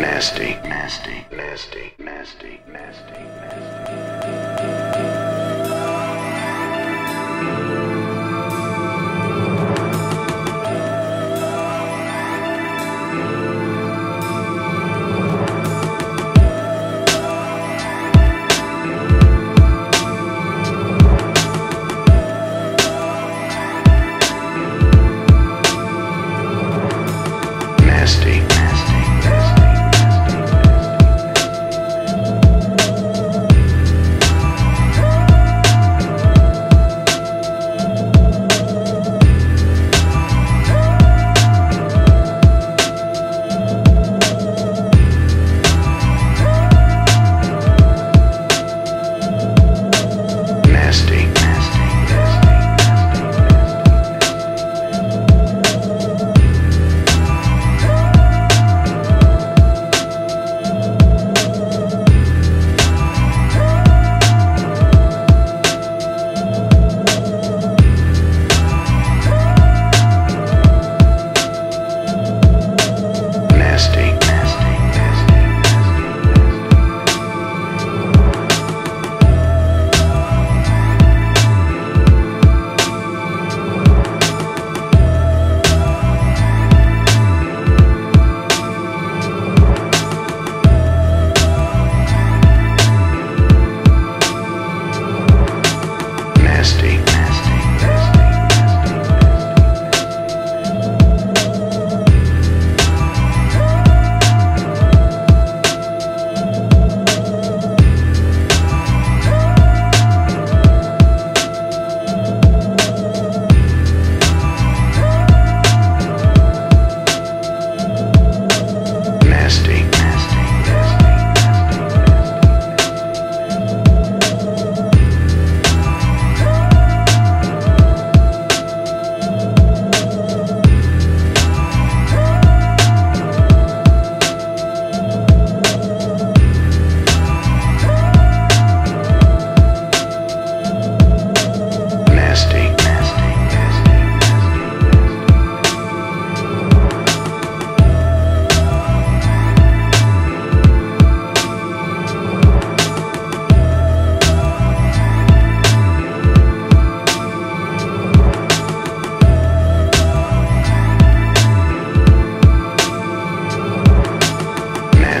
nasty, nasty, nasty, nasty, nasty, nasty.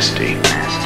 Nasty, nasty,